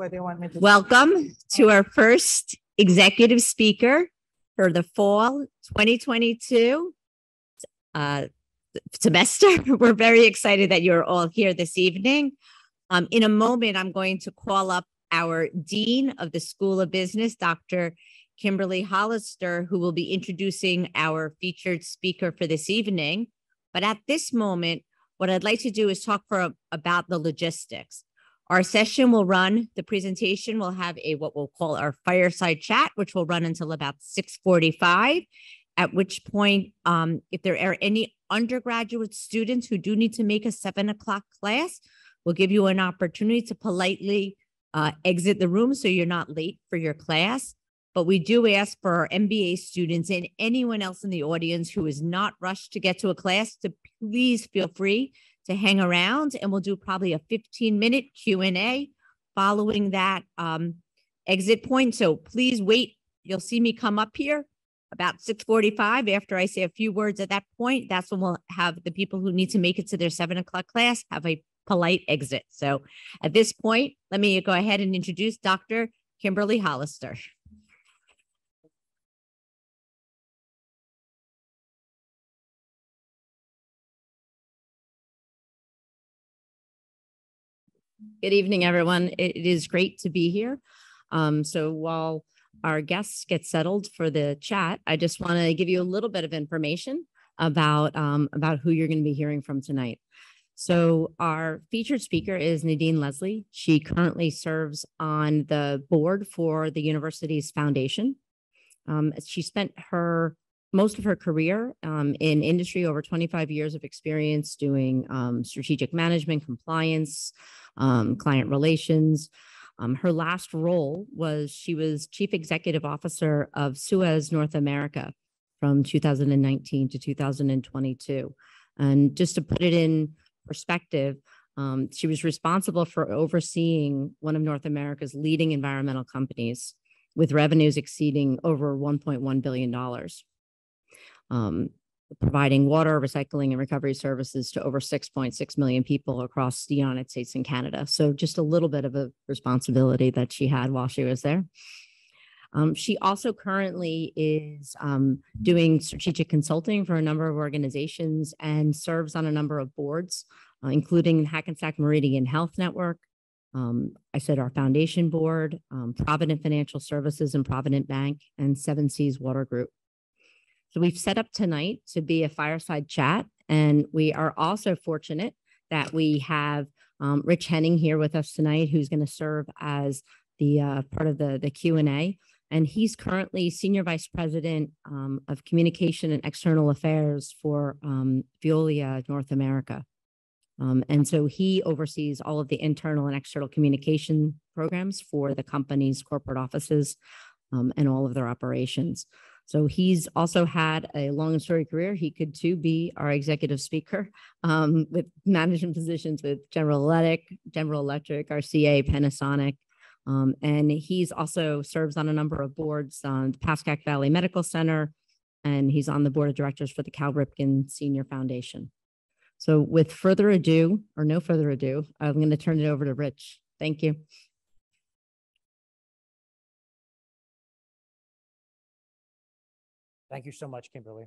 Where they want me to. Welcome to our first executive speaker for the fall 2022 uh, semester. We're very excited that you're all here this evening. Um, in a moment, I'm going to call up our Dean of the School of Business, Dr. Kimberly Hollister, who will be introducing our featured speaker for this evening. But at this moment, what I'd like to do is talk for about the logistics. Our session will run, the presentation will have a what we'll call our fireside chat, which will run until about 645, at which point, um, if there are any undergraduate students who do need to make a seven o'clock class, we'll give you an opportunity to politely uh, exit the room so you're not late for your class. But we do ask for our MBA students and anyone else in the audience who is not rushed to get to a class to please feel free to hang around and we'll do probably a 15 minute Q&A following that um, exit point. So please wait. You'll see me come up here about 645 after I say a few words at that point. That's when we'll have the people who need to make it to their seven o'clock class have a polite exit. So at this point, let me go ahead and introduce Dr. Kimberly Hollister. Good evening, everyone. It is great to be here. Um, so while our guests get settled for the chat, I just want to give you a little bit of information about, um, about who you're going to be hearing from tonight. So our featured speaker is Nadine Leslie. She currently serves on the board for the university's foundation. Um, she spent her most of her career um, in industry, over 25 years of experience doing um, strategic management, compliance, um, client relations. Um, her last role was she was chief executive officer of Suez North America from 2019 to 2022. And just to put it in perspective, um, she was responsible for overseeing one of North America's leading environmental companies with revenues exceeding over $1.1 billion um, providing water, recycling, and recovery services to over 6.6 million people across the United States and Canada. So, just a little bit of a responsibility that she had while she was there. Um, she also currently is um, doing strategic consulting for a number of organizations and serves on a number of boards, uh, including Hackensack Meridian Health Network. Um, I said our foundation board, um, Provident Financial Services and Provident Bank, and Seven Seas Water Group. So we've set up tonight to be a fireside chat, and we are also fortunate that we have um, Rich Henning here with us tonight, who's going to serve as the uh, part of the the Q and A. And he's currently senior vice president um, of communication and external affairs for um, Veolia North America. Um, and so he oversees all of the internal and external communication programs for the company's corporate offices um, and all of their operations. So he's also had a long and storied career. He could too be our executive speaker um, with management positions with General Electric, General Electric, RCA, Panasonic. Um, and he's also serves on a number of boards on the Pascack Valley Medical Center, and he's on the board of directors for the Cal Ripken Senior Foundation. So with further ado, or no further ado, I'm going to turn it over to Rich. Thank you. Thank you so much, Kimberly.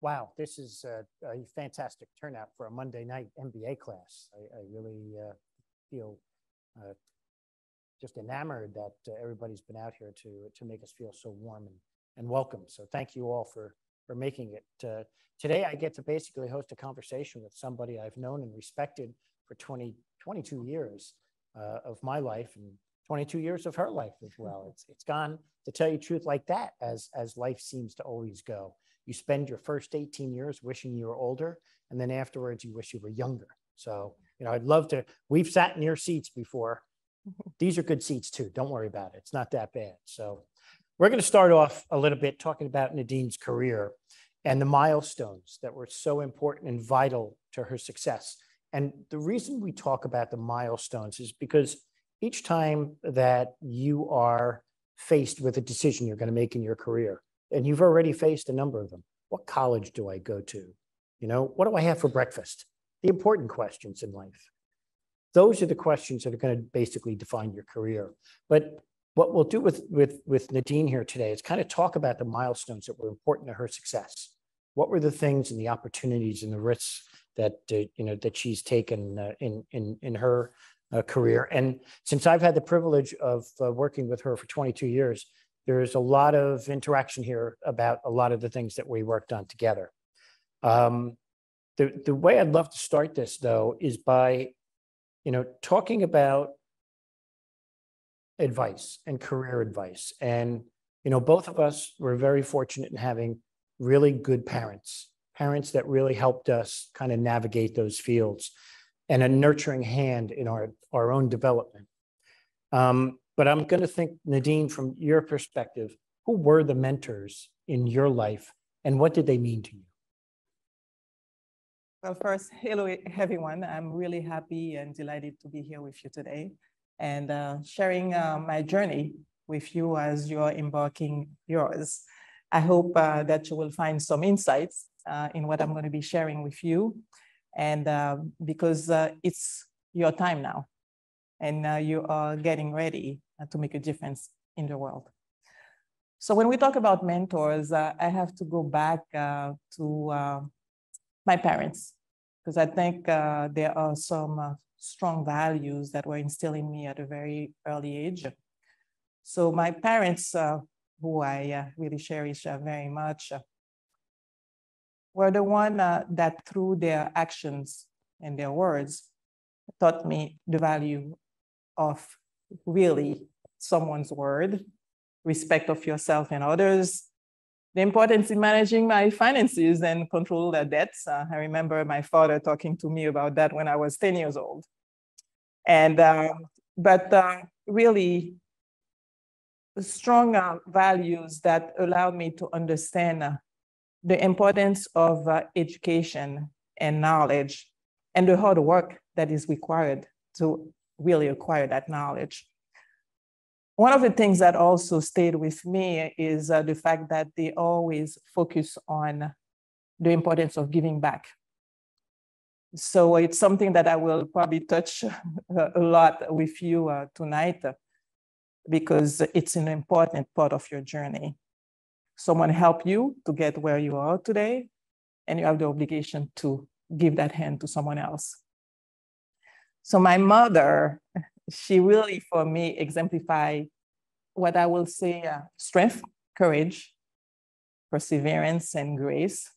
Wow, this is a, a fantastic turnout for a Monday night MBA class. I, I really uh, feel uh, just enamored that uh, everybody's been out here to, to make us feel so warm and, and welcome. So thank you all for, for making it. Uh, today, I get to basically host a conversation with somebody I've known and respected for 20, 22 years uh, of my life and 22 years of her life as well. It's, it's gone to tell you truth like that as, as life seems to always go. You spend your first 18 years wishing you were older, and then afterwards you wish you were younger. So, you know, I'd love to, we've sat in your seats before. These are good seats too. Don't worry about it. It's not that bad. So we're going to start off a little bit talking about Nadine's career and the milestones that were so important and vital to her success. And the reason we talk about the milestones is because each time that you are faced with a decision you're going to make in your career, and you've already faced a number of them, what college do I go to? You know, what do I have for breakfast? The important questions in life. those are the questions that are going to basically define your career. But what we'll do with, with, with Nadine here today is kind of talk about the milestones that were important to her success. What were the things and the opportunities and the risks that, uh, you know, that she's taken uh, in, in, in her uh, career? And since I've had the privilege of uh, working with her for 22 years, there's a lot of interaction here about a lot of the things that we worked on together. Um, the, the way I'd love to start this though is by, you know, talking about advice and career advice. And, you know, both of us were very fortunate in having really good parents, parents that really helped us kind of navigate those fields and a nurturing hand in our, our own development. Um, but I'm going to think, Nadine, from your perspective, who were the mentors in your life and what did they mean to you? Well, first, hello, everyone. I'm really happy and delighted to be here with you today and uh, sharing uh, my journey with you as you're embarking yours. I hope uh, that you will find some insights uh, in what I'm going to be sharing with you. And uh, because uh, it's your time now, and you are getting ready to make a difference in the world. So when we talk about mentors, I have to go back to my parents, because I think there are some strong values that were instilled in me at a very early age. So my parents, uh, who I uh, really cherish uh, very much, uh, were the one uh, that through their actions and their words taught me the value of really someone's word, respect of yourself and others, the importance in managing my finances and control the debts. Uh, I remember my father talking to me about that when I was 10 years old. And, uh, but uh, really strong uh, values that allowed me to understand uh, the importance of uh, education and knowledge and the hard work that is required to really acquire that knowledge. One of the things that also stayed with me is uh, the fact that they always focus on the importance of giving back. So it's something that I will probably touch a lot with you uh, tonight because it's an important part of your journey. Someone help you to get where you are today, and you have the obligation to give that hand to someone else. So my mother she really, for me, exemplified what I will say uh, strength, courage, perseverance, and grace.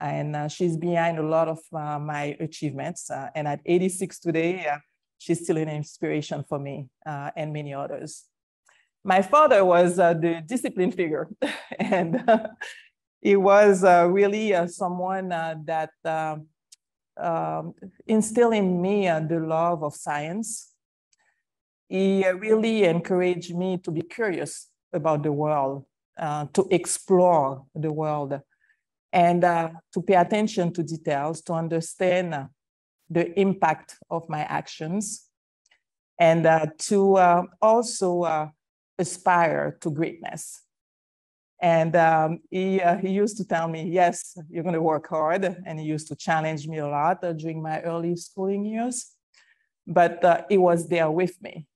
And uh, she's behind a lot of uh, my achievements. Uh, and at 86 today, uh, she's still an inspiration for me uh, and many others. My father was the discipline figure, and he was really someone that um, instilled in me the love of science. He really encouraged me to be curious about the world, uh, to explore the world, and uh, to pay attention to details, to understand the impact of my actions, and uh, to uh, also uh, aspire to greatness. And um, he, uh, he used to tell me, yes, you're going to work hard. And he used to challenge me a lot during my early schooling years. But he was there with me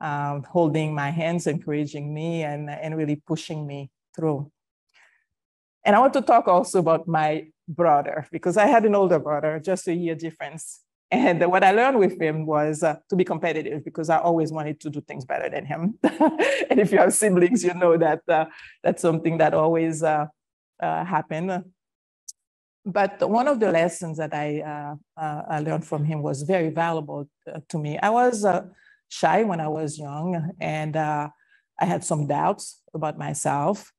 um, holding my hands, encouraging me, and, and really pushing me through. And I want to talk also about my brother, because I had an older brother, just a year difference. And what I learned with him was uh, to be competitive because I always wanted to do things better than him. and if you have siblings, you know that uh, that's something that always uh, uh happened. But one of the lessons that I, uh, uh, I learned from him was very valuable to me. I was shy when I was young, and I had some doubts about myself.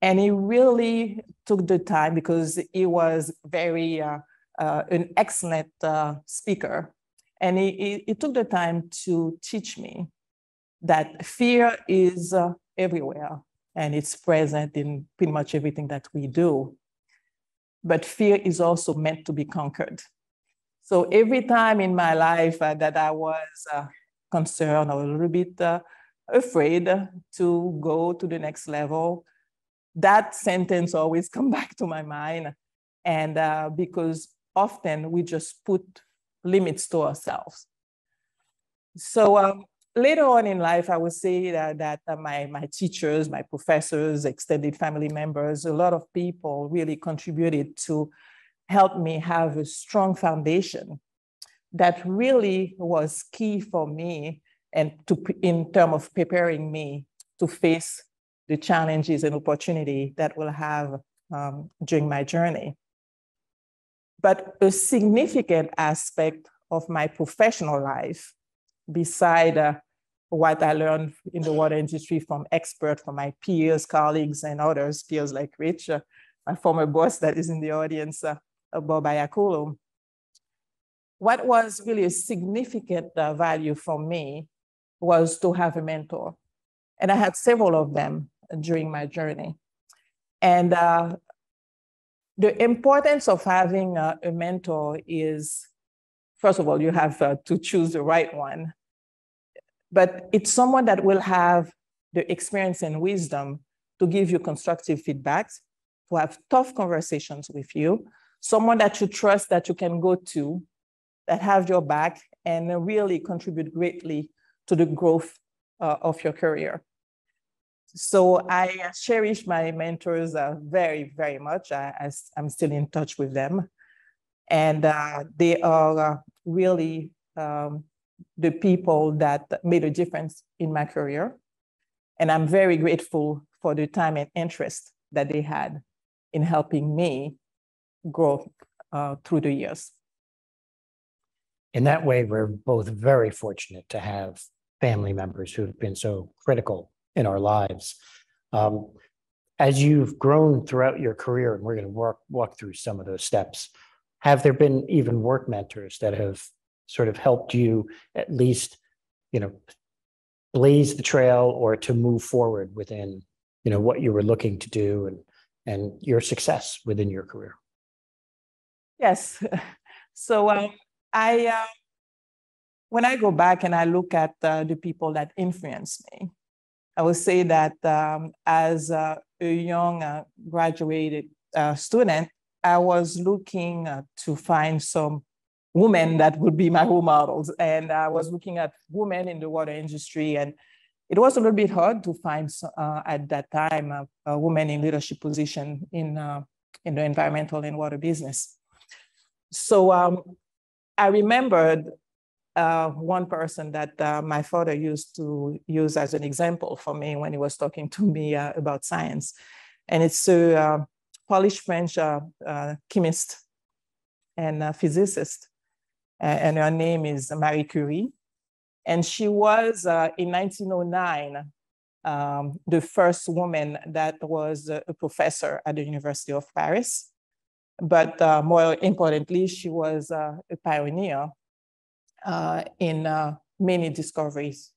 And he really took the time because he was very an excellent uh, speaker, and he, he, took the time to teach me that fear is uh, everywhere and it's present in pretty much everything that we do. But fear is also meant to be conquered. So every time in my life uh, that I was uh, concerned or a little bit uh, afraid to go to the next level, that sentence always come back to my mind. And uh, because often we just put limits to ourselves. So um, later on in life, I would say that, that uh, my, my teachers, my professors, extended family members, a lot of people really contributed to help me have a strong foundation that really was key for me and to in terms of preparing me to face the challenges and opportunity that we'll have um, during my journey. But a significant aspect of my professional life, beside uh, what I learned in the water industry from experts, from my peers, colleagues, and others, peers like Rich, uh, my former boss that is in the audience, uh, Bob Iacullo. What was really a significant uh, value for me was to have a mentor. And I had several of them during my journey. And uh, the importance of having a, a, mentor is, first of all, you have uh, to choose the right one. But it's someone that will have the experience and wisdom to give you constructive feedbacks, to have tough conversations with you, someone that you trust that you can go to, that have your back and really contribute greatly to the growth uh, of your career. So I cherish my mentors uh, very, very much. I, am still in touch with them. And uh, they are uh, really um, the people that made a difference in my career. And I'm very grateful for the time and interest that they had in helping me grow uh, through the years. In that way, we're both very fortunate to have family members who have been so critical in our lives. Um, as you've grown throughout your career, and we're going to walk walk through some of those steps, have there been even work mentors that have sort of helped you at least, you know, blaze the trail or to move forward within, you know, what you were looking to do and and your success within your career? Yes. So um, I uh, when I go back and I look at uh, the people that influenced me, I would say that um, as a, a young uh, graduated uh, student, I was looking uh, to find some women that would be my role models. And I was looking at women in the water industry. And it was a little bit hard to find uh, at that time uh, a woman in leadership position in, in the environmental and water business. So um, I remembered uh, one person that uh, my father used to use as an example for me when he was talking to me uh, about science. And it's a uh, Polish French uh, uh, chemist and physicist. and her name is Marie Curie. And she was in 1909 um, the first woman that was a professor at the University of Paris. But more importantly, she was a pioneer uh, in uh, many discoveries.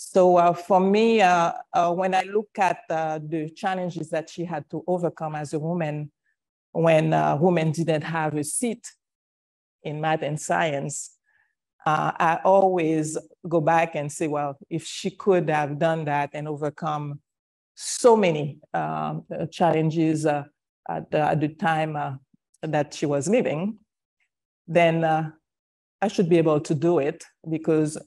So uh, for me, uh, uh, when I look at uh, the challenges that she had to overcome as a woman, when women didn't have a seat in math and science, I always go back and say, well, if she could have done that and overcome so many um, challenges at the, at, the, time that she was living, then I should be able to do it because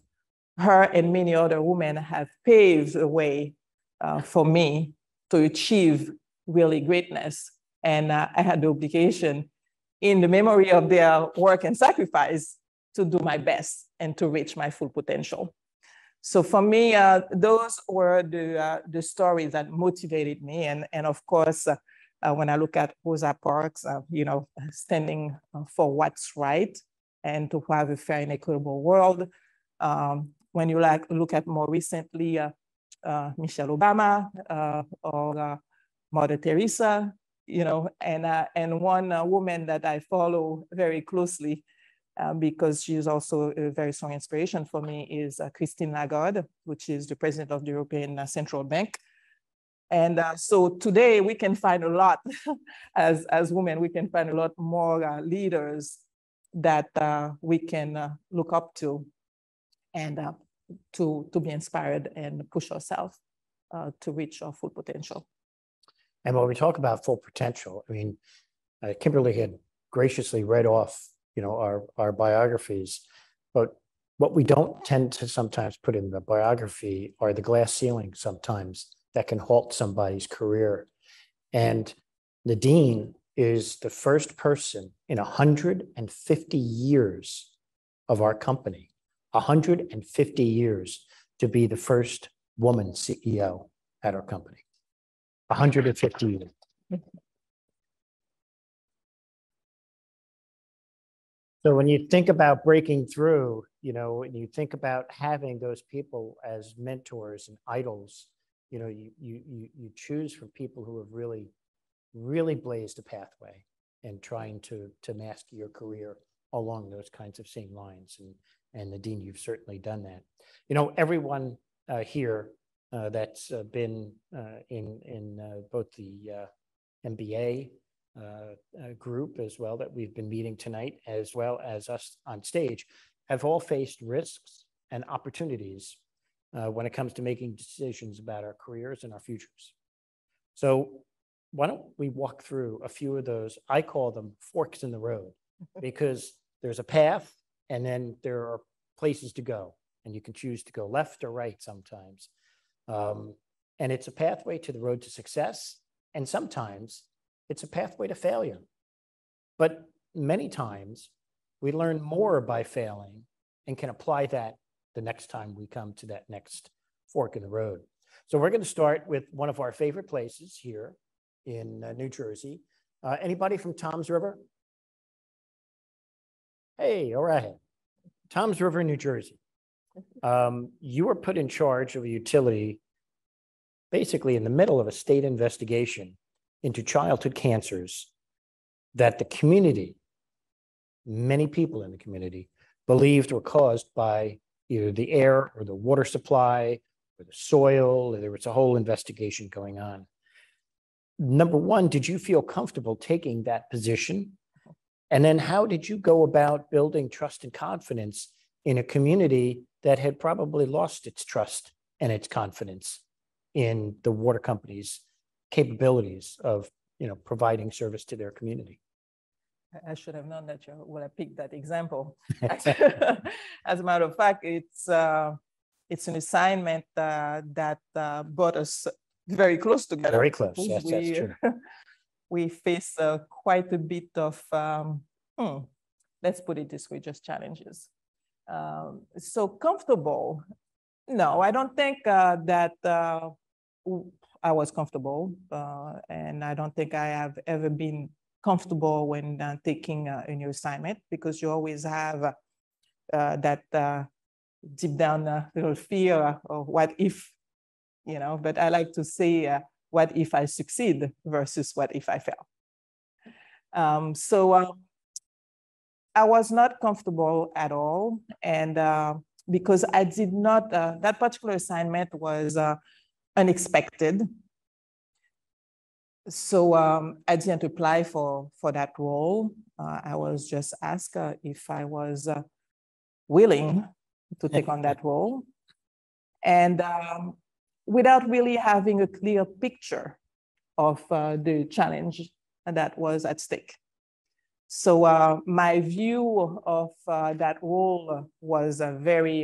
her and many other women have paved the way uh, for me to achieve really greatness. And uh, I had the obligation in the memory of their work and sacrifice to do my best and to reach my full potential. So for me, uh, those were the, uh, the stories that motivated me. And, and of course, uh, uh, when I look at Rosa Parks, you know, standing for what's right, and to have a fair and equitable world. Um, when you like look at more recently, uh, uh, Michelle Obama uh, or uh, Mother Teresa, you know, and uh, and one woman that I follow very closely because she's also a very strong inspiration for me is Christine Lagarde, which is the president of the European Central Bank. And uh, so today we can find a lot, as, as women, we can find a lot more uh, leaders that uh, we can uh, look up to and uh, to, to be inspired and push ourselves uh, to reach our full potential. And when we talk about full potential, I mean, uh, Kimberly had graciously read off, you know, our, our biographies, but what we don't tend to sometimes put in the biography are the glass ceiling sometimes that can halt somebody's career. And Nadine is the first person in 150 years of our company, 150 years to be the first woman CEO at our company. 150 years. So when you think about breaking through, you know, when you think about having those people as mentors and idols, you know, you you, you choose from people who have really, really blazed a pathway and trying to to master your career along those kinds of same lines. And and Nadine, you've certainly done that. You know, everyone uh, here uh, that's uh, been uh, in in uh, both the uh, MBA uh, uh, group as well that we've been meeting tonight, as well as us on stage, have all faced risks and opportunities uh, when it comes to making decisions about our careers and our futures. So why don't we walk through a few of those? I call them forks in the road because there's a path and then there are places to go and you can choose to go left or right sometimes. Um, and it's a pathway to the road to success. And sometimes it's a pathway to failure. But many times we learn more by failing and can apply that the next time we come to that next fork in the road. So we're going to start with one of our favorite places here in uh, New Jersey. Uh, anybody from Toms River? Hey, all right. Toms River, New Jersey. Um, you were put in charge of a utility basically in the middle of a state investigation into childhood cancers that the community, many people in the community, believed were caused by either the air or the water supply or the soil. There was a whole investigation going on. Number one, did you feel comfortable taking that position? And then how did you go about building trust and confidence in a community that had probably lost its trust and its confidence in the water companies capabilities of you know providing service to their community. I should have known that you would have picked that example. As a matter of fact, it's uh, it's an assignment uh, that uh, brought us very close together. Very close. Yes, we, that's true. we face uh, quite a bit of, um, hmm, let's put it this way, just challenges. Um, so comfortable. No, I don't think uh, that uh, I was comfortable, uh, and I don't think I have ever been comfortable when uh, taking uh, a new assignment because you always have uh, that uh, deep down uh, little fear of what if, you know. But I like to say, "What if I succeed?" versus "What if I fail." Um, so um, I was not comfortable at all, and because I did not, that particular assignment was unexpected. So um, I didn't apply for, for that role. Uh, I was just asked uh, if I was uh, willing to take on that role. And um, without really having a clear picture of uh, the challenge that was at stake. So uh, my view of uh, that role was a very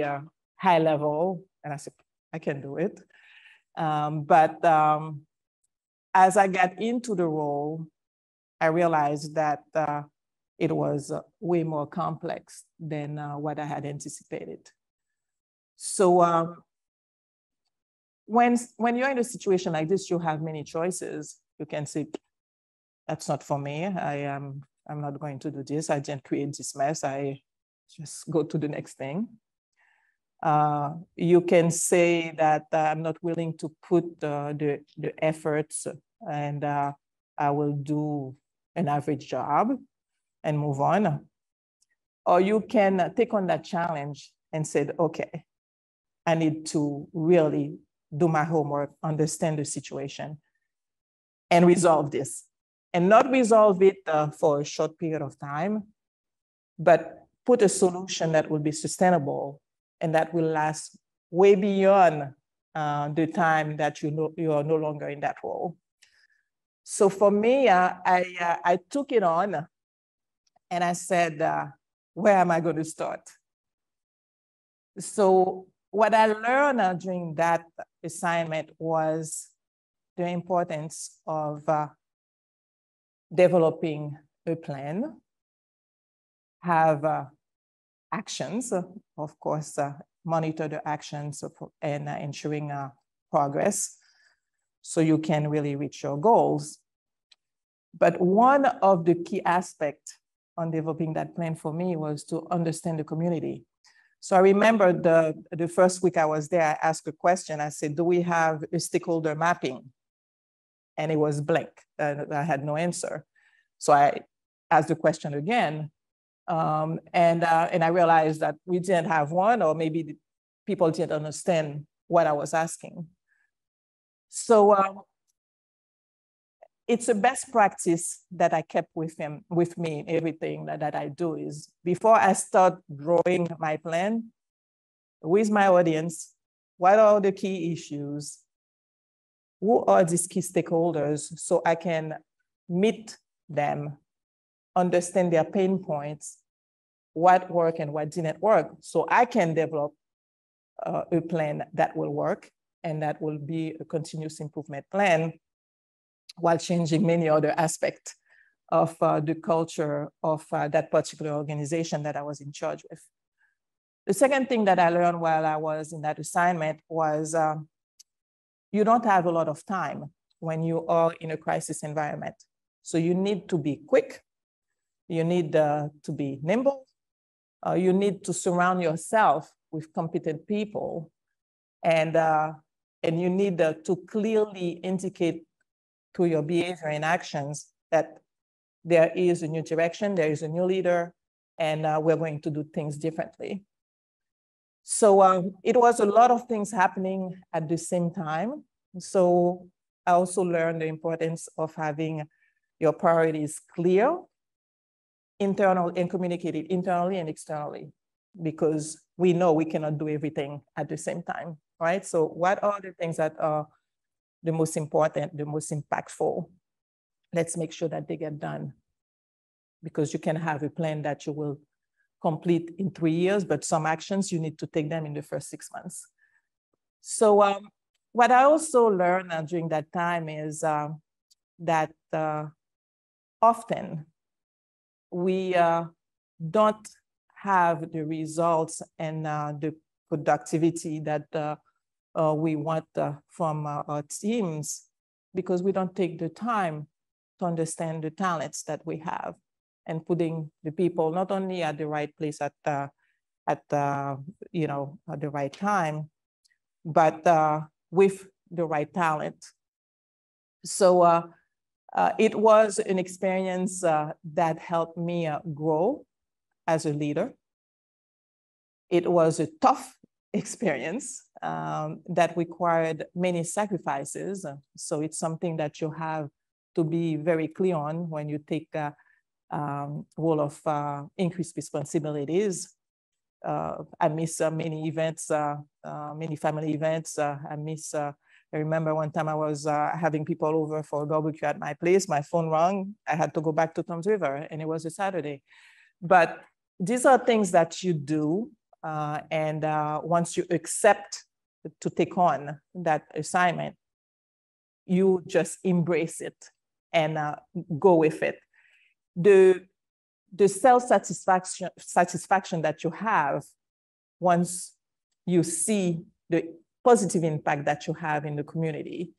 high level, and I said, I can do it. Um, but um, as I got into the role, I realized that uh, it was uh, way more complex than uh, what I had anticipated. So um, when, when you're in a situation like this, you have many choices. You can say, that's not for me. I am, I'm not going to do this. I didn't create this mess. I just go to the next thing. Uh, you can say that uh, I'm not willing to put the, the efforts and uh, I will do an average job and move on. Or you can take on that challenge and said, okay, I need to really do my homework, understand the situation, and resolve this. And not resolve it uh, for a short period of time, but put a solution that will be sustainable and that will last way beyond uh, the time that you, know, you are no longer in that role. So for me, uh, I, uh, I took it on and I said, uh, where am I going to start? So what I learned uh, during that assignment was the importance of uh, developing a plan, have uh, actions, of course, uh, monitor the actions and uh, ensuring uh, progress so you can really reach your goals. But one of the key aspects on developing that plan for me was to understand the community. So I remember the, the first week I was there, I asked a question. I said, do we have a stakeholder mapping? And it was blank. Uh, I had no answer. So I asked the question again. Um, and, uh, and I realized that we didn't have one, or maybe people didn't understand what I was asking. So um, it's a best practice that I kept with him, with me, everything that, that I do is before I start drawing my plan with my audience, what are the key issues? Who are these key stakeholders so I can meet them, understand their pain points, what worked and what didn't work, so I can develop uh, a plan that will work and that will be a continuous improvement plan while changing many other aspects of uh, the culture of uh, that particular organization that I was in charge with. The second thing that I learned while I was in that assignment was uh, you don't have a lot of time when you are in a crisis environment. So you need to be quick, you need uh, to be nimble, uh, you need to surround yourself with competent people, and, uh, and you need to clearly indicate through your behavior and actions that there is a new direction, there is a new leader, and uh, we're going to do things differently. So um, it was a lot of things happening at the same time. So I also learned the importance of having your priorities clear, internal and communicated internally and externally, because we know we cannot do everything at the same time, right? So what are the things that are the most important, the most impactful. Let's make sure that they get done because you can have a plan that you will complete in three years, but some actions you need to take them in the first six months. So um, what I also learned uh, during that time is uh, that uh, often we uh, don't have the results and uh, the productivity that uh, we want uh, from our teams because we don't take the time to understand the talents that we have and putting the people not only at the right place at the, at the, you know at the right time, but uh, with the right talent. So uh, uh, it was an experience that helped me grow as a leader. It was a tough experience um, that required many sacrifices. So it's something that you have to be very clear on when you take a um, role of uh, increased responsibilities. Uh, I miss uh, many events, uh, uh, many family events. Uh, I miss, I remember one time I was having people over for a barbecue at my place. My phone rang. I had to go back to Toms River and it was a Saturday. But these are things that you do uh, and uh, once you accept to take on that assignment, you just embrace it and uh, go with it. The, the self-satisfaction satisfaction that you have once you see the positive impact that you have in the community,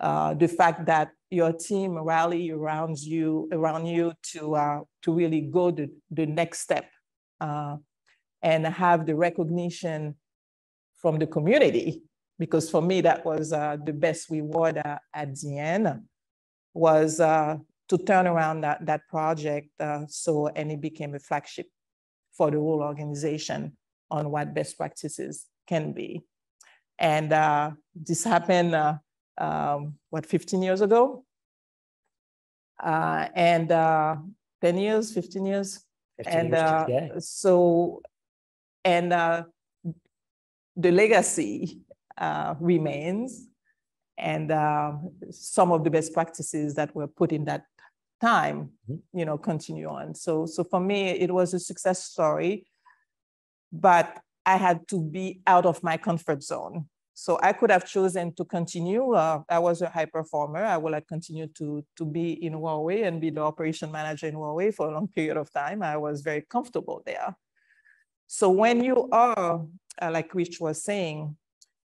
uh, the fact that your team rally around you around you to uh, to really go the, the next step uh, and have the recognition from the community, because for me, that was uh, the best reward uh, at the end, was uh, to turn around that, that project uh, so, and it became a flagship for the whole organization on what best practices can be. And uh, this happened, uh, um, what, 15 years ago? and 10 years, 15 years? and so and uh, the legacy uh, remains and uh, some of the best practices that were put in that time mm-hmm. you know continue on so so for me it was a success story but I had to be out of my comfort zone. So I could have chosen to continue. Uh, I was a high performer. I would have continued to, to be in Rahway and be the operation manager in Rahway for a long period of time. I was very comfortable there. So when you are, uh, like Rich was saying,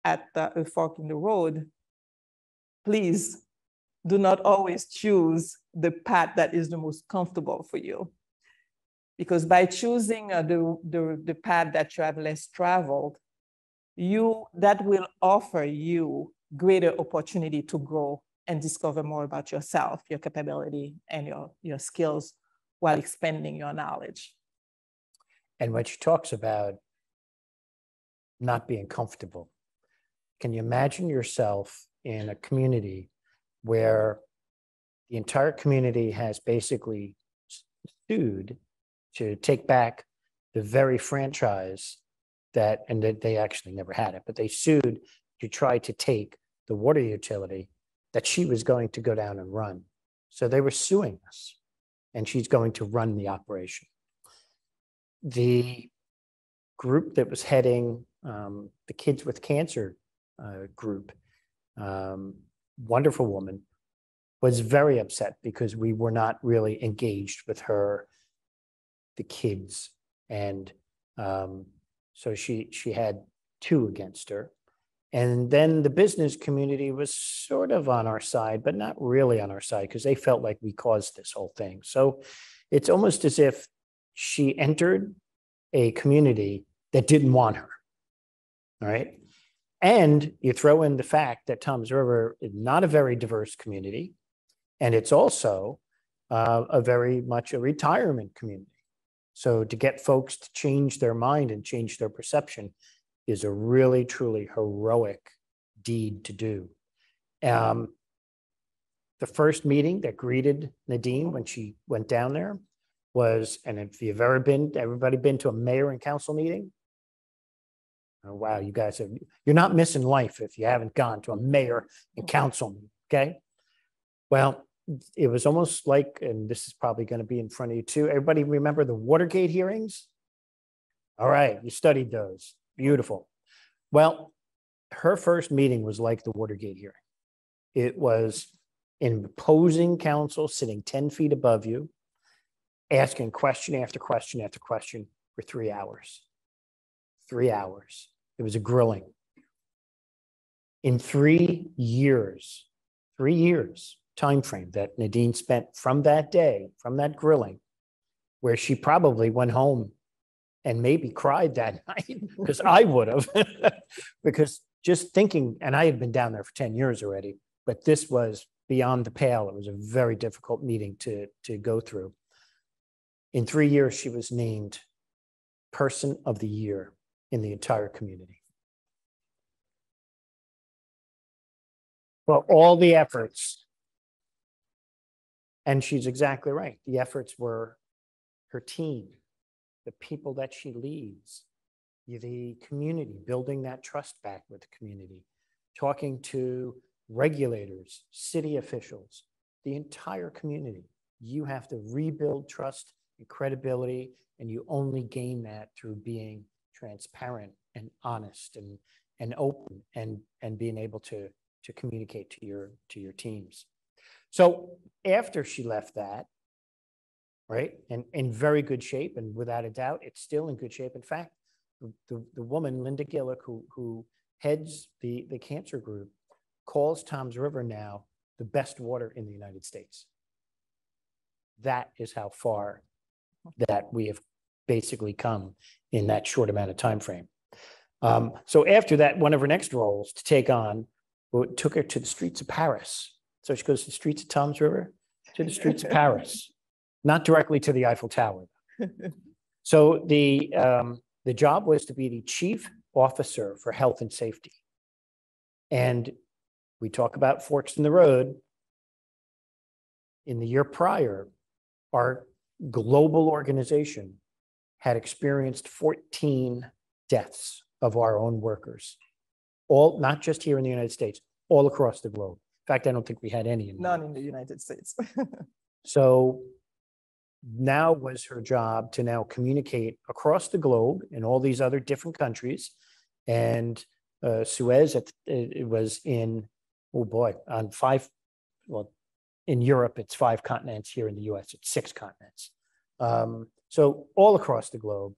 at a fork in the road, please do not always choose the path that is the most comfortable for you. Because by choosing uh, the, the, the path that you have less traveled, you that will offer you greater opportunity to grow and discover more about yourself, your capability, and your, your skills while expanding your knowledge. And when she talks about not being comfortable, can you imagine yourself in a community where the entire community has basically sued to take back the very franchise that, and that they actually never had it, but they sued to try to take the water utility that she was going to go down and run. So they were suing us, and she's going to run the operation. The group that was heading um, the Kids with Cancer uh, group, um, wonderful woman, was very upset because we were not really engaged with her, the kids, and um, so she she had two against her. And then the business community was sort of on our side, but not really on our side because they felt like we caused this whole thing. So it's almost as if she entered a community that didn't want her. All right. And you throw in the fact that Toms River is not a very diverse community. And it's also uh, a very much a retirement community. So to get folks to change their mind and change their perception is a really, truly heroic deed to do. Um, the first meeting that greeted Nadine when she went down there was, and if you've ever been, everybody been to a mayor and council meeting? Oh, wow, you guys have, you're not missing life if you haven't gone to a mayor and council okay? Well, it was almost like, and this is probably going to be in front of you too. Everybody remember the Watergate hearings? All right, you studied those. Beautiful. Well, her first meeting was like the Watergate hearing. It was imposing counsel sitting 10 feet above you, asking question after question after question for three hours. Three hours. It was a grilling. In three years, three years, time frame that Nadine spent from that day, from that grilling, where she probably went home and maybe cried that night because I would have, because just thinking, and I had been down there for 10 years already, but this was beyond the pale. It was a very difficult meeting to, to go through. In three years, she was named Person of the Year in the entire community. For all the efforts and she's exactly right. The efforts were her team, the people that she leads, the community, building that trust back with the community, talking to regulators, city officials, the entire community. You have to rebuild trust and credibility, and you only gain that through being transparent and honest and, and open and, and being able to, to communicate to your, to your teams. So after she left that, right, and in very good shape, and without a doubt, it's still in good shape. In fact, the, the woman, Linda Gillick, who, who heads the, the cancer group, calls Toms River now the best water in the United States. That is how far that we have basically come in that short amount of time frame. Um, so after that, one of her next roles to take on took her to the streets of Paris so she goes to the streets of Toms River, to the streets of Paris, not directly to the Eiffel Tower. So the, um, the job was to be the chief officer for health and safety. And we talk about forks in the road. In the year prior, our global organization had experienced 14 deaths of our own workers, all not just here in the United States, all across the globe In fact, I don't think we had any. In None in the United States. so now was her job to now communicate across the globe in all these other different countries. And uh, Suez, it, it was in, oh boy, on five, well, in Europe, it's five continents. Here in the US, it's six continents. Um, so all across the globe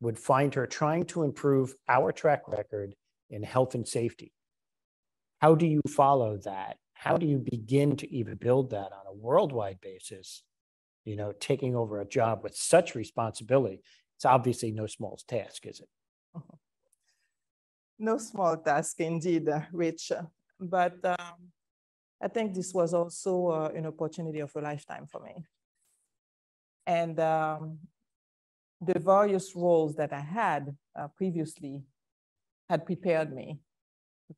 would find her trying to improve our track record in health and safety. How do you follow that? How do you begin to even build that on a worldwide basis? You know, taking over a job with such responsibility, it's obviously no small task, is it? No small task indeed, Rich. But um, I think this was also uh, an opportunity of a lifetime for me. And um, the various roles that I had uh, previously had prepared me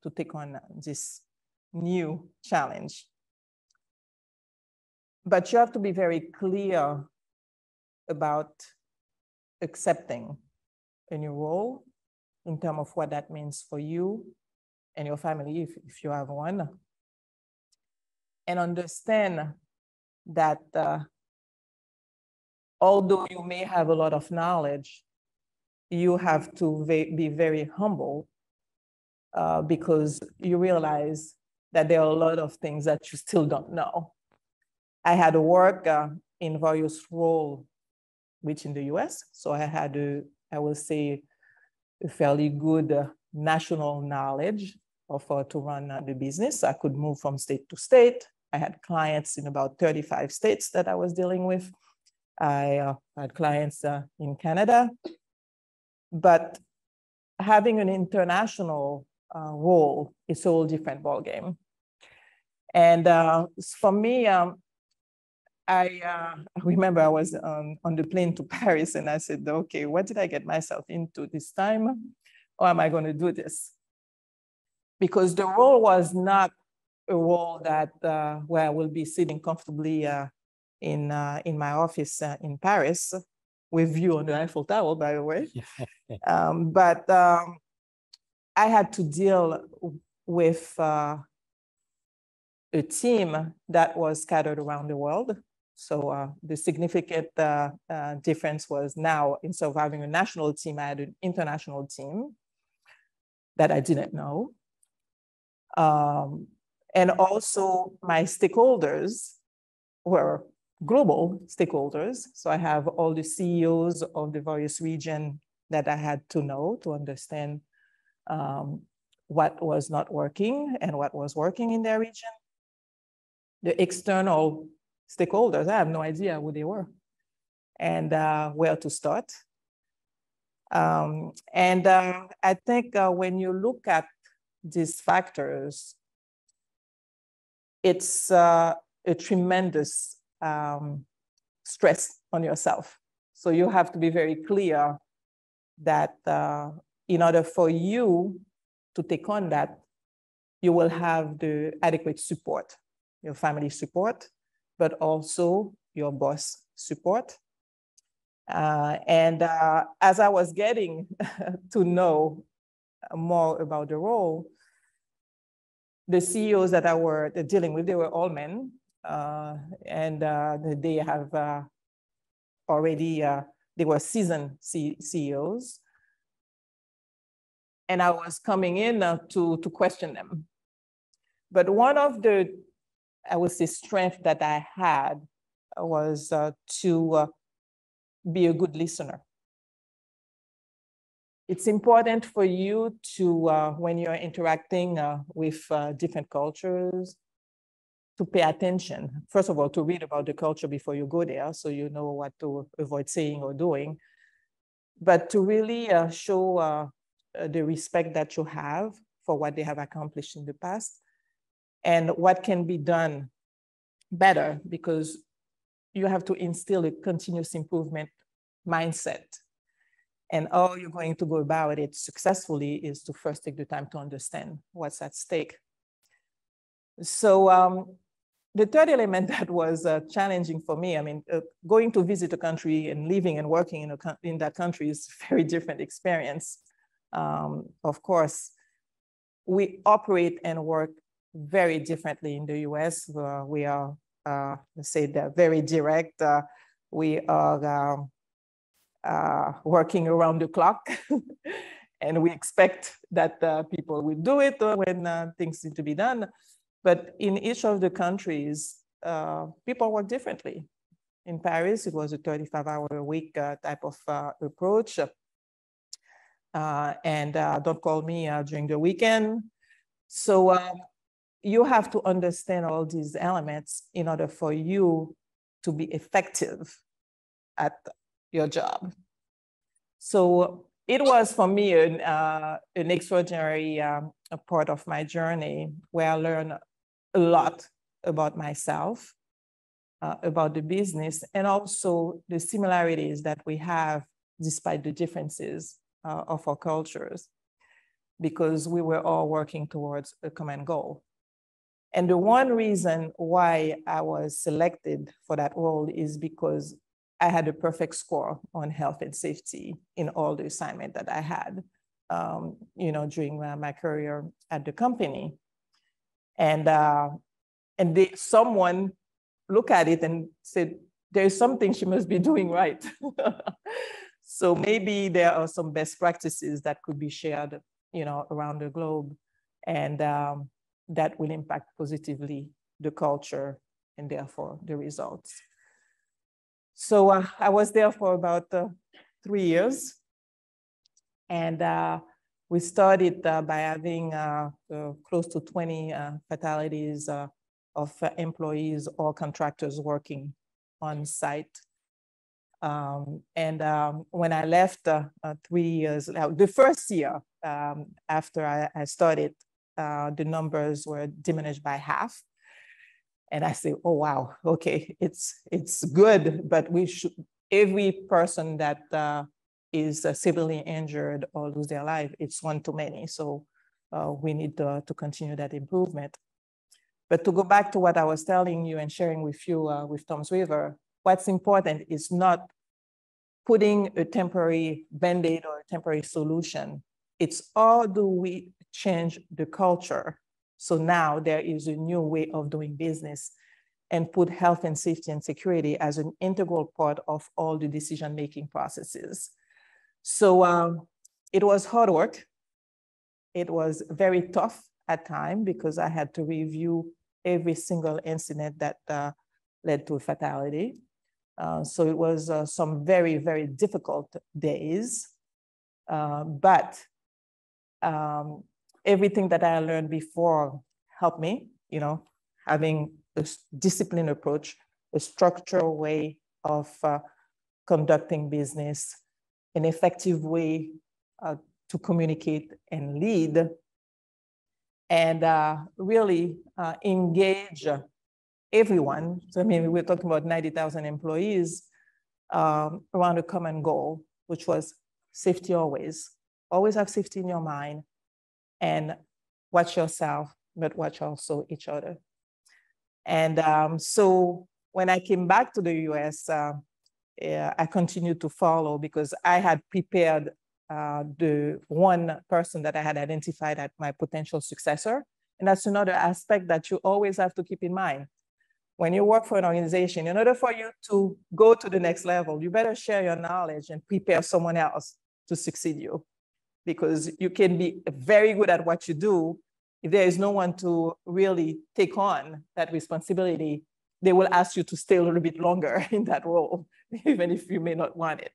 to take on this new challenge. But you have to be very clear about accepting a new role in terms of what that means for you and your family, if, if you have one. And understand that uh, although you may have a lot of knowledge, you have to be very humble uh, because you realize that there are a lot of things that you still don't know. I had to work uh, in various roles, which in the US, so I had to, I will say, a fairly good uh, national knowledge of to run uh, the business. I could move from state to state. I had clients in about 35 states that I was dealing with. I uh, had clients uh, in Canada. But having an international uh, role is a whole different ballgame. And uh, for me, um, I uh, remember I was on, on the plane to Paris and I said, okay, what did I get myself into this time? Or am I going to do this? Because the role was not a role that uh, where I will be sitting comfortably in, uh, in my office uh, in Paris with view on the Eiffel Tower, by the way. um, but um, I had to deal with uh, a team that was scattered around the world. So uh, the significant uh, uh, difference was now in surviving a national team, I had an international team that I didn't know. Um, and also my stakeholders were global stakeholders. So I have all the CEOs of the various region that I had to know to understand um, what was not working and what was working in their region. The external stakeholders, I have no idea who they were and uh, where to start. Um, and uh, I think uh, when you look at these factors, it's uh, a tremendous um, stress on yourself. So you have to be very clear that uh, in order for you to take on that, you will have the adequate support, your family support, but also your boss support. Uh, and uh, as I was getting to know more about the role, the CEOs that I were dealing with, they were all men, and uh, they have uh, already, uh, they were seasoned C CEOs. And I was coming in uh, to, to question them. But one of the, I would say, strength that I had was uh, to be a good listener it's important for you to, uh, when you're interacting uh, with uh, different cultures, to pay attention. First of all, to read about the culture before you go there, so you know what to avoid saying or doing. But to really uh, show uh, uh, the respect that you have for what they have accomplished in the past and what can be done better because you have to instill a continuous improvement mindset. And all you're going to go about it successfully is to first take the time to understand what's at stake. So um, the third element that was uh, challenging for me, I mean, uh, going to visit a country and living and working in, a, in that country is a very different experience. Um, of course, we operate and work very differently in the US. Uh, we are, uh, let's say, very direct. Uh, We are uh, working around the clock. and we expect that uh, people will do it when uh, things need to be done. But in each of the countries, uh, people work differently. In Paris, it was a 35 hour a week uh, type of uh, approach. and don't call me during the weekend. So you have to understand all these elements in order for you to be effective at your job. So it was for me an, uh, an extraordinary um, part of my journey where I learned a lot about myself, uh, about the business, and also the similarities that we have despite the differences uh, of our cultures, because we were all working towards a common goal. And the one reason why I was selected for that role is because I had a perfect score on health and safety in all the assignment that I had, um, you know, during my, my, career at the company. And, uh, and they, someone looked at it and said, there's something she must be doing right. so maybe there are some best practices that could be shared, you know, around the globe. And um, that will impact positively the culture and therefore the results. So uh, I was there for about uh, three years. And uh, we started uh, by having uh, uh, close to 20 fatalities of employees or contractors working on site. Um, and um, when I left three years, the first year um, after I, I started, uh, the numbers were diminished by half. And I say, oh, wow, okay, it's, it's good, but we should, every person that uh, is uh, severely injured or lose their life, it's one too many. So uh, we need to, to continue that improvement. But to go back to what I was telling you and sharing with you uh, with Toms River, what's important is not putting a temporary band-aid or a temporary solution. It's how do we change the culture. So now there is a new way of doing business and put health and safety and security as an integral part of all the decision-making processes. So um, it was hard work. It was very tough at time because I had to review every single incident that uh, led to a fatality. Uh, so it was uh, some very, very difficult days. Uh, but um, everything that I learned before helped me, you know, having a disciplined approach, a structural way of uh, conducting business, an effective way uh, to communicate and lead, and uh, really uh, engage everyone. So, I mean, we're talking about 90,000 employees um, around a common goal, which was safety always. Always have safety in your mind and watch yourself, but watch also each other. And um, so when I came back to the US, uh, yeah, I continued to follow because I had prepared uh, the one person that I had identified as my potential successor. And that's another aspect that you always have to keep in mind. When you work for an organization, in order for you to go to the next level, you better share your knowledge and prepare someone else to succeed you because you can be very good at what you do. If there is no one to really take on that responsibility, they will ask you to stay a little bit longer in that role, even if you may not want it.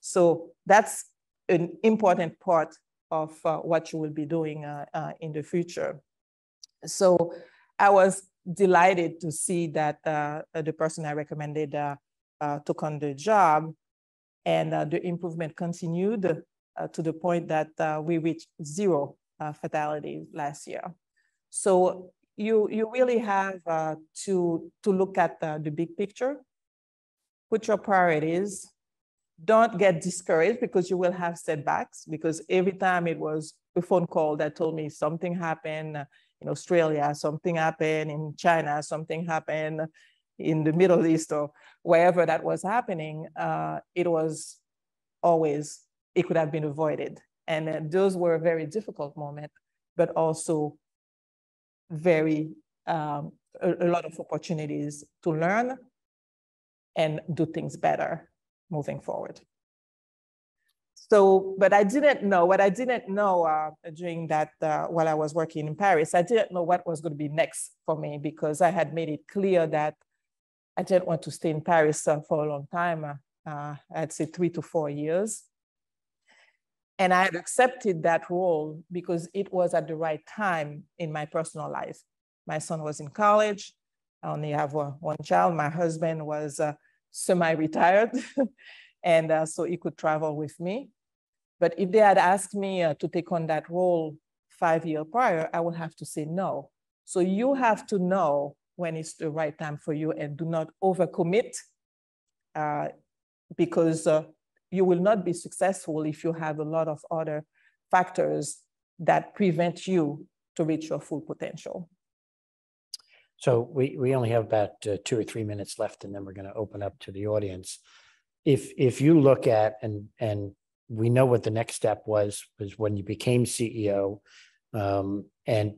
So that's an important part of uh, what you will be doing uh, uh, in the future. So I was delighted to see that uh, the person I recommended uh, uh, took on the job and the improvement continued uh, to the point that uh, we reached zero uh, fatalities last year. So you, you really have to, to look at the big picture, put your priorities, don't get discouraged because you will have setbacks because every time it was a phone call that told me something happened in Australia, something happened in China, something happened in the Middle East or wherever that was happening, uh, it was always it could have been avoided. And uh, those were very difficult moment, but also very, um, a, a lot of opportunities to learn and do things better moving forward. So, but I didn't know what I didn't know uh, during that uh, while I was working in Paris. I didn't know what was going to be next for me because I had made it clear that I didn't want to stay in Paris uh, for a long time. Uh, uh, I'd say three to four years. And I had accepted that role because it was at the right time in my personal life. My son was in college. I only have one, one child. My husband was uh, semi-retired, and uh, so he could travel with me. But if they had asked me uh, to take on that role five years prior, I would have to say no. So you have to know when it's the right time for you and do not overcommit uh, because uh, you will not be successful if you have a lot of other factors that prevent you to reach your full potential. So we, we only have about uh, two or three minutes left, and then we're going to open up to the audience. If if you look at and and we know what the next step was was when you became CEO, um, and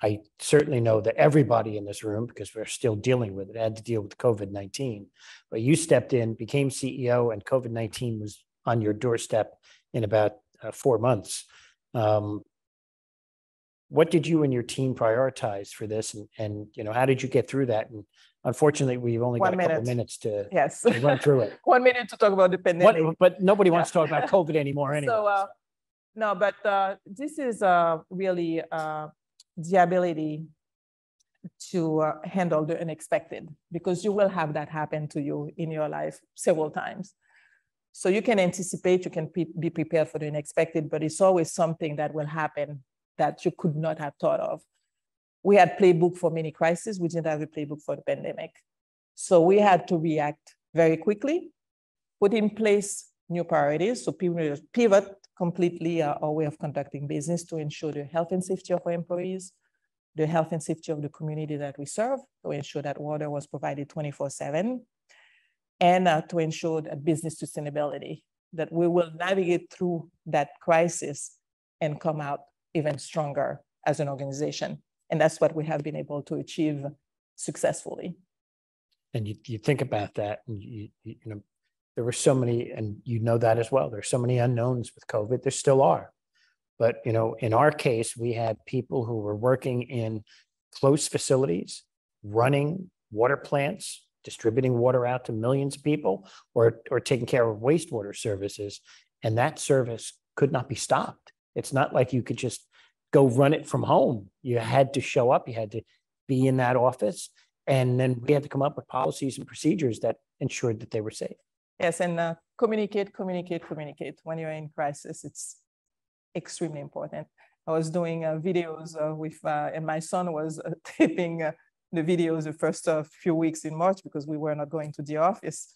I certainly know that everybody in this room, because we're still dealing with it, had to deal with COVID nineteen. But you stepped in, became CEO, and COVID nineteen was on your doorstep in about uh, four months. Um, what did you and your team prioritize for this and, and you know how did you get through that and unfortunately we've only One got a couple minutes to, Yes. to run through it One minute to talk about the pandemic. what, but nobody wants to talk about covid anymore anyway So, uh, no, but uh, this is uh, really uh, the ability to uh, handle the unexpected because you will have that happen to you in your life several times. So you can anticipate, you can be prepared for the unexpected, but it's always something that will happen that you could not have thought of. We had playbook for many crises. We didn't have a playbook for the pandemic. So we had to react very quickly, put in place new priorities. So pivot, pivot completely uh, our way of conducting business to ensure the health and safety of our employees, the health and safety of the community that we serve, to ensure that water was provided 24 seven, and uh, to ensure that business sustainability, that we will navigate through that crisis and come out even stronger as an organization. And that's what we have been able to achieve successfully. and you, you think about that and you, you you know there were so many and you know that as well. There's so many unknowns with covid. There still are. But you know in our case we had people who were working in close facilities running water plants distributing water out to millions of people or or taking care of wastewater services. And that service could not be stopped it's not like you could just go run it from home you had to show up you had to be in that office and then we had to come up with policies and procedures that ensured that they were safe. Yes, and uh, communicate, communicate, communicate. When you're in crisis, it's extremely important. I was doing uh, videos uh, with, uh, and my son was uh, taping uh, the videos the first uh, few weeks in March because we were not going to the office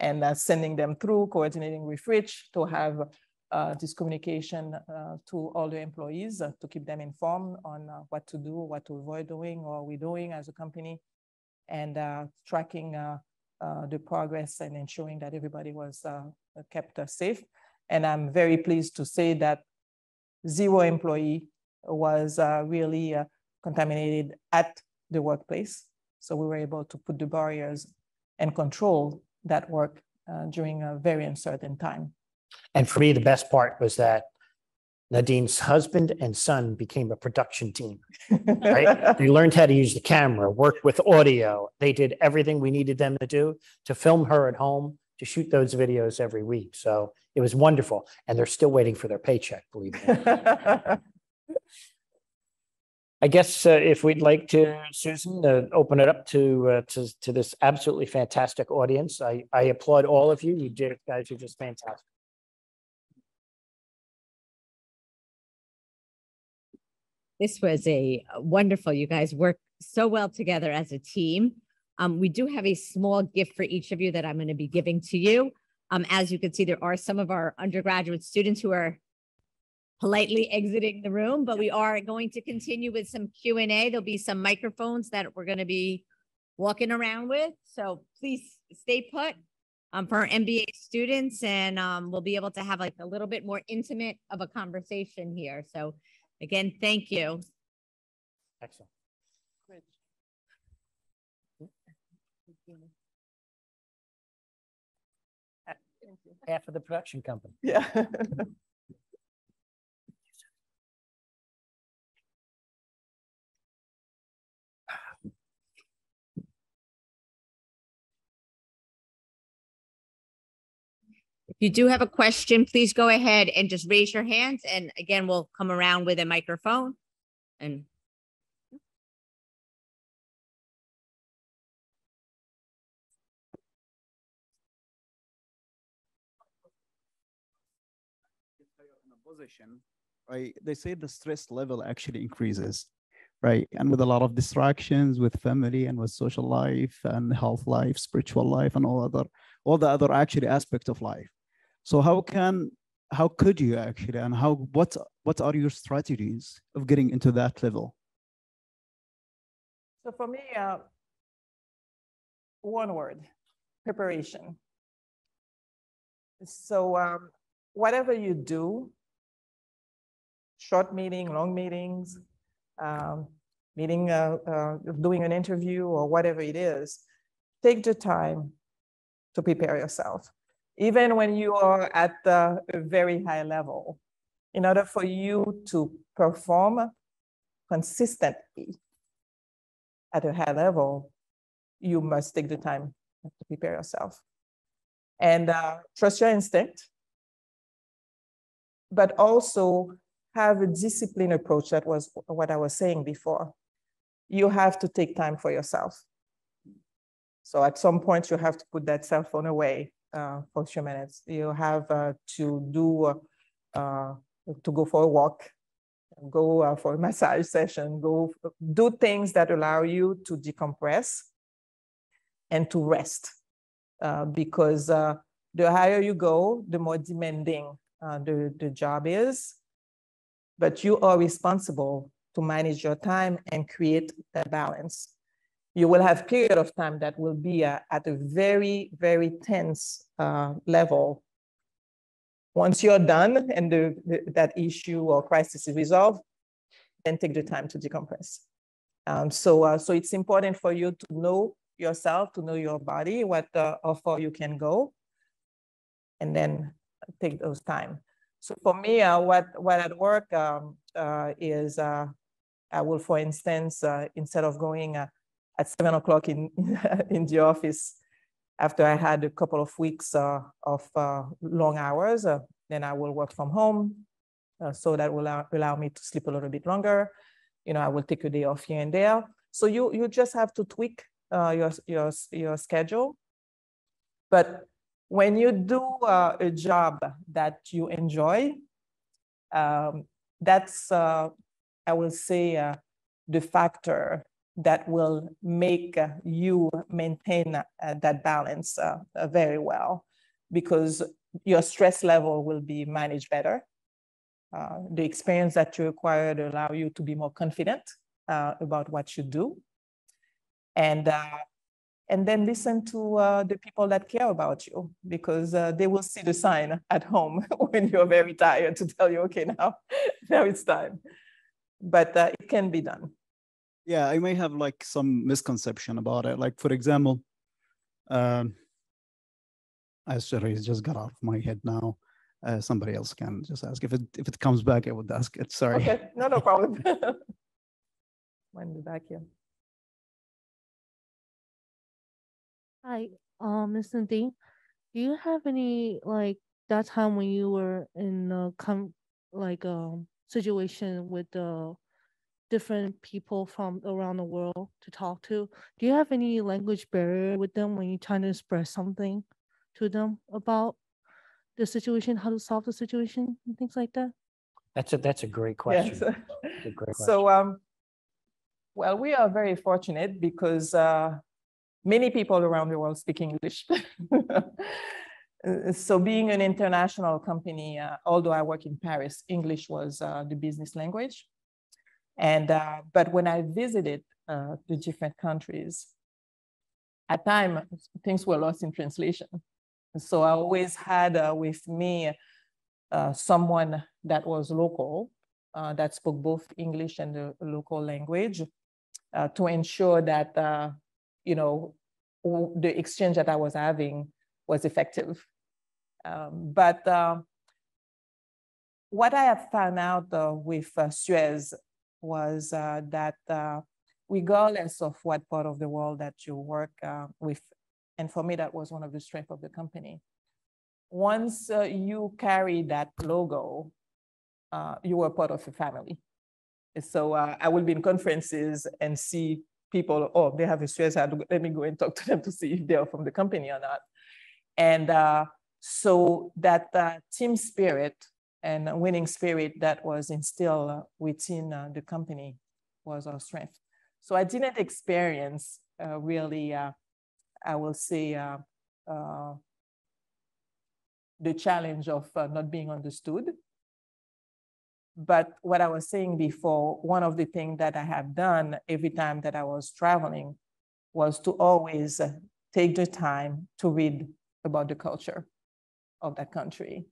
and uh, sending them through, coordinating with Rich to have this communication uh, to all the employees uh, to keep them informed on uh, what to do, what to avoid doing, or we're doing as a company, and uh, tracking uh, uh, the progress and ensuring that everybody was uh, kept uh, safe. And I'm very pleased to say that zero employee was uh, really uh, contaminated at the workplace. So we were able to put the barriers and control that work uh, during a very uncertain time. And for me, the best part was that Nadine's husband and son became a production team. Right? They learned how to use the camera, work with audio. They did everything we needed them to do to film her at home, to shoot those videos every week. So it was wonderful. And they're still waiting for their paycheck, believe me. I guess uh, if we'd like to, Susan, uh, open it up to, uh, to, to this absolutely fantastic audience. I, I applaud all of you. You did, guys, you're just fantastic. This was a uh, wonderful, you guys work so well together as a team. Um, we do have a small gift for each of you that I'm going to be giving to you. Um, as you can see, there are some of our undergraduate students who are politely exiting the room, but we are going to continue with some Q and A. There'll be some microphones that we're going to be walking around with. So please stay put um, for our MBA students and um, we'll be able to have like a little bit more intimate of a conversation here. So Again, thank you. Excellent. Half of the production company. Yeah. you do have a question, please go ahead and just raise your hands. And again, we'll come around with a microphone and position, right? They say the stress level actually increases, right? And with a lot of distractions with family and with social life and health life, spiritual life, and all other, all the other actually aspect of life. So how can, how could you actually, and how, what, what are your strategies of getting into that level? So for me, uh, one word, preparation. So um, whatever you do, short meeting, long meetings, um, meeting, uh, uh, doing an interview or whatever it is, take the time to prepare yourself. Even when you are at the very high level, in order for you to perform consistently at a high level, you must take the time to prepare yourself. And uh, trust your instinct, but also have a disciplined approach. That was what I was saying before. You have to take time for yourself. So at some point, you have to put that cell phone away uh, for a few minutes. You have uh, to do uh, to go for a walk, go uh, for a massage session, go do things that allow you to decompress and to rest. Uh, because uh, the higher you go, the more demanding the, the job is. But you are responsible to manage your time and create a balance you will have period of time that will be uh, at a very, very tense uh, level. Once you're done and the, the, that issue or crisis is resolved, then take the time to decompress. Um, so, uh, so it's important for you to know yourself, to know your body, what uh, how far you can go, and then take those time. So for me, uh, what what at work um, uh, is I will, for instance, instead of going at seven o'clock in, in the office after I had a couple of weeks uh, of uh, long hours. Uh, then I will work from home. Uh, so that will allow, me to sleep a little bit longer. You know, I will take a day off here and there. So you, you just have to tweak uh, your, your, your schedule. But when you do uh, a job that you enjoy, um, that's, I will say, the factor that will make uh, you maintain uh, that balance uh, very well because your stress level will be managed better. Uh, the experience that you acquired allow you to be more confident uh, about what you do. And, uh, and then listen to the people that care about you because they will see the sign at home when you're very tired to tell you, okay, now, now it's time. But it can be done yeah i may have like some misconception about it. Like for example um I sorry it just got out of my head now. Uh, somebody else can just ask. If it if it comes back i would ask it. Sorry. Okay no no problem. When be back here. Hi um miss Nadine, do you have any like that time when you were in a com like um situation with the different people from around the world to talk to. Do you have any language barrier with them when you're trying to express something to them about the situation, how to solve the situation, and things like that? That's a that's a great question. Yes. A great question. So, um, well, we are very fortunate because uh, many people around the world speak English. so being an international company, uh, although I work in Paris, English was uh, the business language. And uh, but when I visited uh, the different countries, at times things were lost in translation. So I always had uh, with me uh, someone that was local, uh, that spoke both English and the local language, uh, to ensure that you know the exchange that I was having was effective. Um, but what I have found out uh, with uh, Suez was uh, that uh, regardless of what part of the world that you work uh, with, and for me, that was one of the strengths of the company. Once you carry that logo, you were part of a family. So I will be in conferences and see people, oh, they have a hat, let me go and talk to them to see if they're from the company or not. And uh, so that uh, team spirit and winning spirit that was instilled uh, within uh, the company was our strength. So I didn't experience uh, really, I will say, the challenge of not being understood. But what I was saying before, one of the things that I have done every time that I was traveling was to always take the time to read about the culture of that country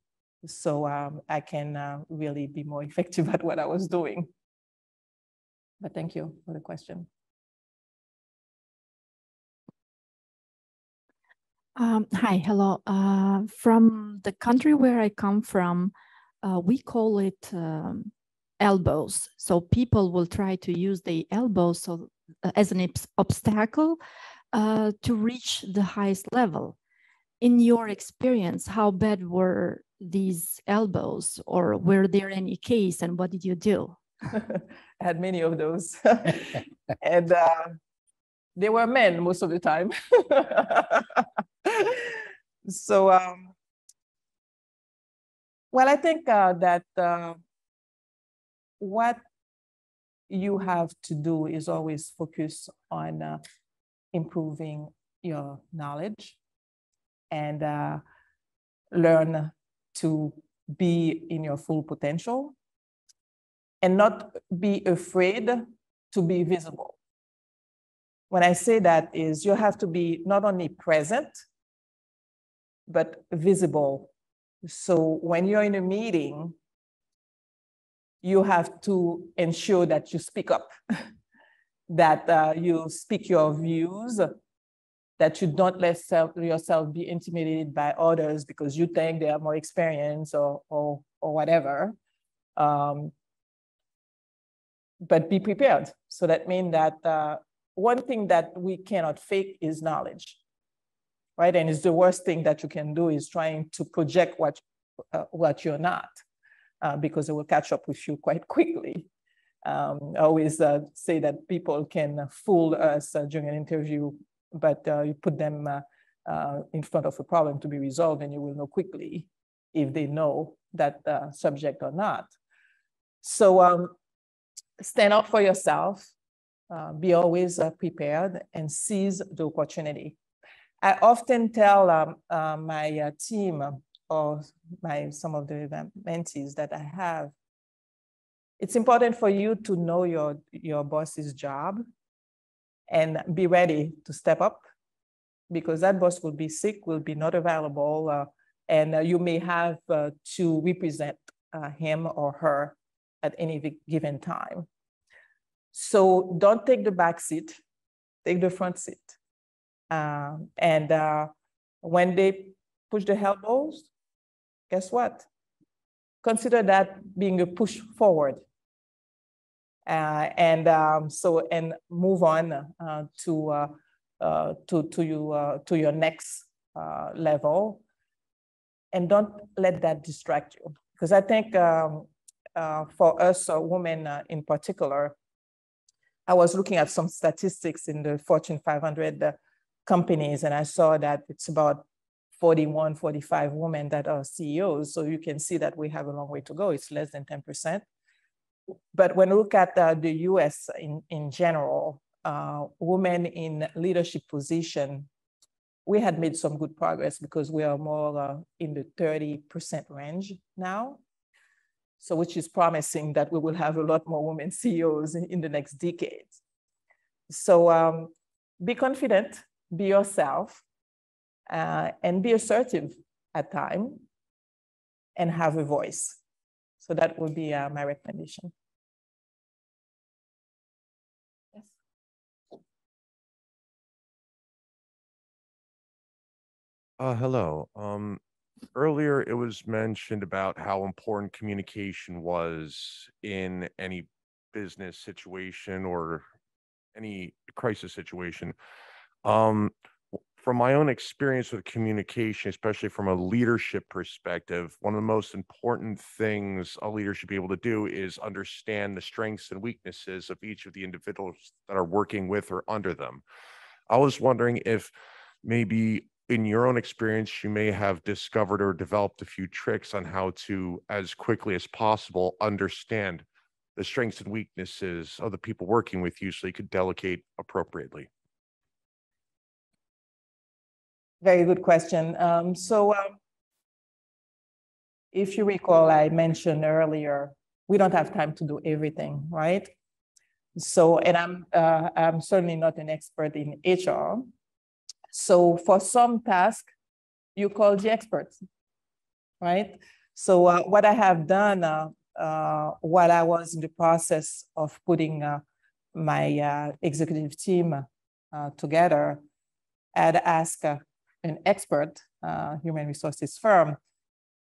so um, I can uh, really be more effective at what I was doing. But thank you for the question. Um, hi, hello. Uh, from the country where I come from, uh, we call it um, elbows. So people will try to use the elbows so, uh, as an obstacle uh, to reach the highest level. In your experience, how bad were these elbows or were there any case and what did you do? I had many of those. and uh, they were men most of the time. so, um, well, I think uh, that uh, what you have to do is always focus on uh, improving your knowledge and uh, learn to be in your full potential and not be afraid to be visible. When I say that is you have to be not only present, but visible. So when you're in a meeting, you have to ensure that you speak up, that uh, you speak your views, that you don't let self, yourself be intimidated by others because you think they have more experience or, or, or whatever. Um, but be prepared. So that means that uh, one thing that we cannot fake is knowledge, right? And it's the worst thing that you can do is trying to project what, uh, what you're not, uh, because it will catch up with you quite quickly. Um, I always uh, say that people can fool us uh, during an interview but uh, you put them uh, uh, in front of a problem to be resolved and you will know quickly if they know that subject or not. So um, stand up for yourself, uh, be always uh, prepared and seize the opportunity. I often tell um, uh, my team or my some of the mentees that I have, it's important for you to know your, your boss's job and be ready to step up because that boss will be sick, will be not available, uh, and uh, you may have uh, to represent uh, him or her at any given time. So don't take the back seat, take the front seat. Um, and uh, when they push the elbows, guess what? Consider that being a push forward and um, so and move on uh, to uh, uh to to you uh, to your next uh, level, and don't let that distract you because I think um, for us women in particular, I was looking at some statistics in the Fortune 500 companies, and I saw that it's about 41, 45 women that are CEOs. So you can see that we have a long way to go. It's less than 10% but when we look at the US in, in general, uh, women in leadership position, we had made some good progress because we are more uh, in the 30% range now. So which is promising that we will have a lot more women CEOs in, in the next decade. So um, be confident, be yourself, uh, and be assertive at time, and have a voice. So that would be uh, my recommendation. Uh, hello. Um, earlier it was mentioned about how important communication was in any business situation or any crisis situation. Um, from my own experience with communication, especially from a leadership perspective, one of the most important things a leader should be able to do is understand the strengths and weaknesses of each of the individuals that are working with or under them. I was wondering if maybe in your own experience, you may have discovered or developed a few tricks on how to, as quickly as possible, understand the strengths and weaknesses of the people working with you so you could delegate appropriately. Very good question. Um, so um, if you recall, I mentioned earlier, we don't have time to do everything, right? So, and I'm, uh, I'm certainly not an expert in HR. So for some task, you call the experts, right? So uh, what I have done uh, uh, while I was in the process of putting uh, my uh, executive team uh, together, I'd ask an expert human resources firm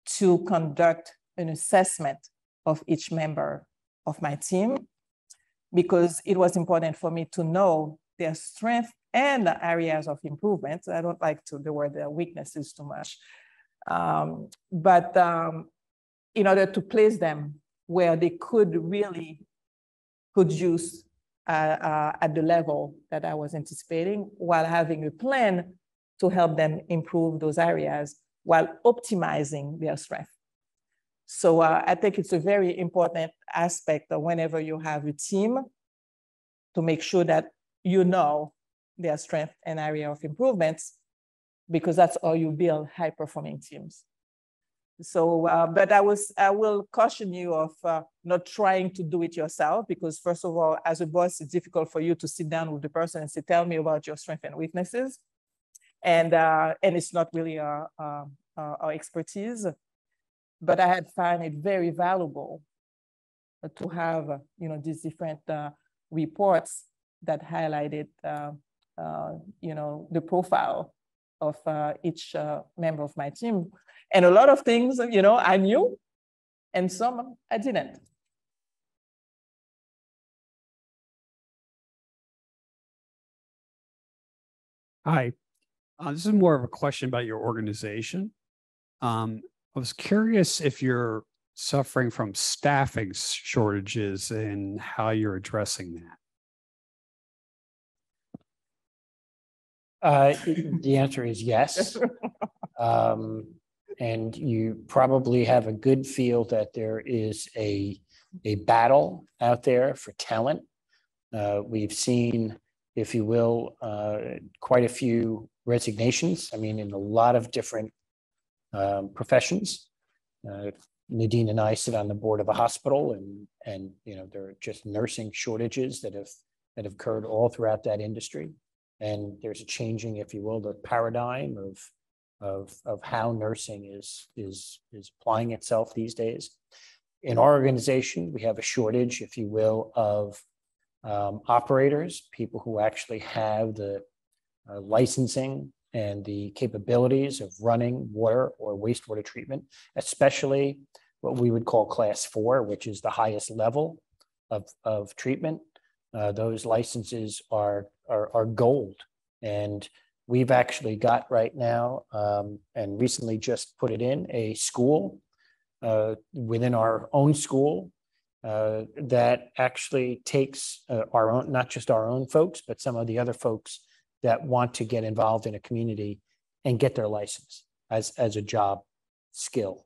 to conduct an assessment of each member of my team because it was important for me to know their strength and the areas of improvement. I don't like to the word their weaknesses too much. Um, but um, in order to place them where they could really produce uh, uh, at the level that I was anticipating while having a plan to help them improve those areas while optimizing their strength. So uh, I think it's a very important aspect whenever you have a team to make sure that you know their strength and area of improvements because that's how you build high performing teams. So, uh, but I was, I will caution you of uh, not trying to do it yourself because first of all, as a boss, it's difficult for you to sit down with the person and say, tell me about your strengths and weaknesses and uh, and it's not really our, our, our, expertise. But I had found it very valuable to have you know these different uh, reports that highlighted uh, uh you know the profile of uh, each uh, member of my team, and a lot of things you know I knew, and some I didn't. Hi, uh, this is more of a question about your organization. Um, I was curious if you're suffering from staffing shortages and how you're addressing that. Uh, the answer is yes. Um, and you probably have a good feel that there is a, a battle out there for talent. Uh, we've seen, if you will, uh, quite a few resignations. I mean, in a lot of different um, professions. Uh, Nadine and I sit on the board of a hospital, and and you know there are just nursing shortages that have that have occurred all throughout that industry. And there's a changing, if you will, the paradigm of of of how nursing is is is applying itself these days. In our organization, we have a shortage, if you will, of um, operators, people who actually have the uh, licensing and the capabilities of running water or wastewater treatment, especially what we would call class four, which is the highest level of, of treatment. Uh, those licenses are, are, are gold. And we've actually got right now um, and recently just put it in a school uh, within our own school uh, that actually takes uh, our own, not just our own folks, but some of the other folks that want to get involved in a community and get their license as, as a job skill.